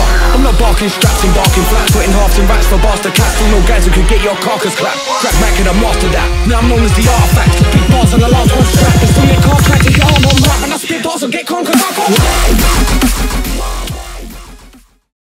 Look, I'm not barking straps and barking flats Putting halves in rats for bastard cats. All no guys who could get your carcass clapped. Crack back and I mastered that. Now I'm known as the artifact. Big bars and the last one strapped. And still get car crack and get arm on rap And I spit bars and get conquered.